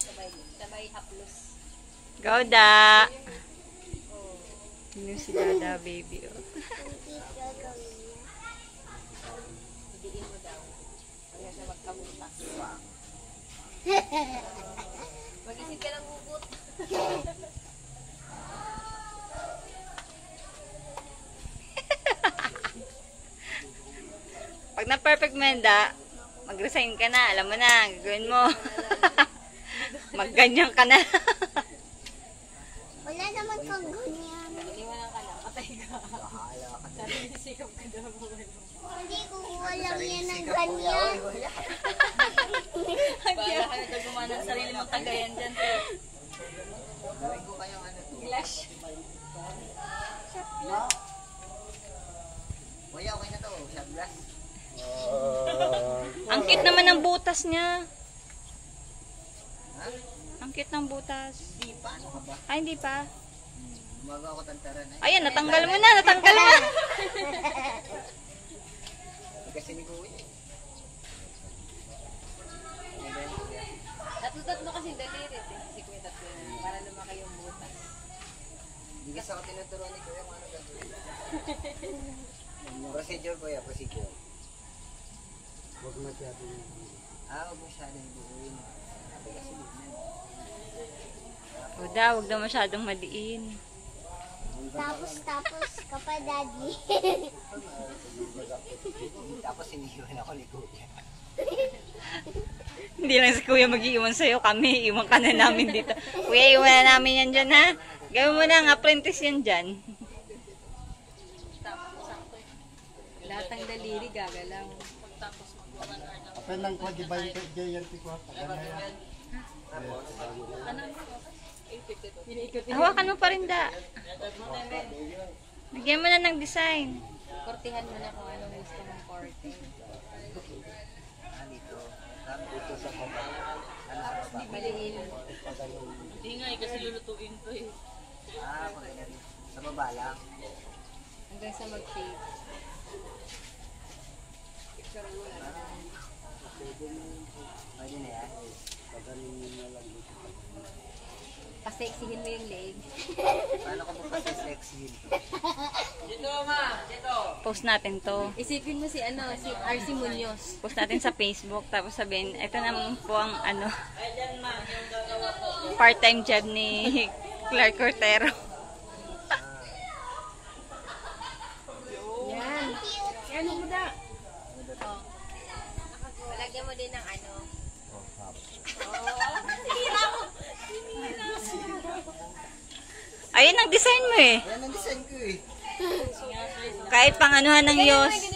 sabay, sabay haplos. Go, da! Yun si Dada, baby. Oh. Hidiin mo daw. Hanggang sa magkabutas. Mag-isip ka lang bubut. Pag na-perfect mo yan, da, mag-resign ka na. Alam mo na, gagawin mo. Magganyan ka na. Wala naman kang ganyan. Iniwanan ka na, patay ka. Sabi niya, sikap ka mo. Hindi ko walang yan ng ganyan. Bahala ka na gumana ng sarili mong tagayan dyan. Glash. Kuya, okay na to. Shot glass. Ang cute naman ng butas niya. Ang cute ng butas. Di pa. Ano ka ba? Ay, hindi pa. Gumagawa ko tantaran. Ay, Ayan, natanggal mo na, natanggal mo. kasi ni Kuya. Kuya? Tatlo-tatlo kasi dalirit eh. Kasi kuya tatlo yun, para lumaki yung butas. Hindi kasi ako tinuturuan ni Kuya kung ano gagawin. procedure, Kuya. Procedure. Huwag masyadong... Ah, huwag masyadong buuin. Sabi kasi yun yan. O da, huwag na masyadong madiin. Tapos, tapos ka pa, daddy. Tapos iniwan ako ni Kuya. Hindi lang si Kuya mag-iiwan sa'yo. Kami, iwan ka na namin dito. Kuya, iwan na namin yan dyan, ha? Gawin mo na ang apprentice yan dyan. Lahat ng daliri gagalaw. Apa nang ko gibay ko gayan ti ko pa ganaya. Hawakan mo pa rin, da. Bigyan mo na ng design. Kortihan mo na kung anong gusto mong korte. Ah, dito. Dito sa baba. Ano sa baba? Maliin. Hindi nga eh, kasi lulutuin ko eh. Ah, Kuya. Sa baba lang. Hanggang sa mag-fade. Picture mo na. Pwede na yan. Paseksihin mo yung leg. Paano ko po kasi sexy? Dito ma, dito. Post natin to. Isipin mo si ano, si RC Munoz. Post natin sa Facebook. Tapos sabihin, ito naman po ang ano, part-time job ni Clark Cortero. Yan. Yan mo da. Oh. Palagyan mo din ng ano. Ayun ang design mo eh. Ayan ang design ko eh. Kahit pang anuhan ng Yos.